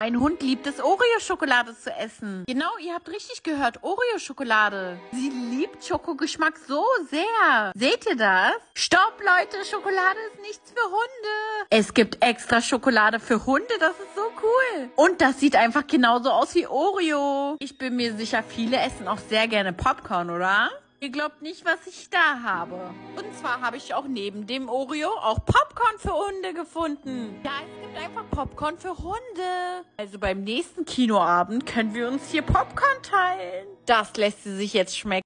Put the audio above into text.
Mein Hund liebt es, Oreo-Schokolade zu essen. Genau, ihr habt richtig gehört, Oreo-Schokolade. Sie liebt Schokogeschmack so sehr. Seht ihr das? Stopp, Leute, Schokolade ist nichts für Hunde. Es gibt extra Schokolade für Hunde, das ist so cool. Und das sieht einfach genauso aus wie Oreo. Ich bin mir sicher, viele essen auch sehr gerne Popcorn, oder? Ihr glaubt nicht, was ich da habe. Und zwar habe ich auch neben dem Oreo auch Popcorn für Hunde gefunden. Ja, es gibt Popcorn für Hunde. Also beim nächsten Kinoabend können wir uns hier Popcorn teilen. Das lässt sie sich jetzt schmecken.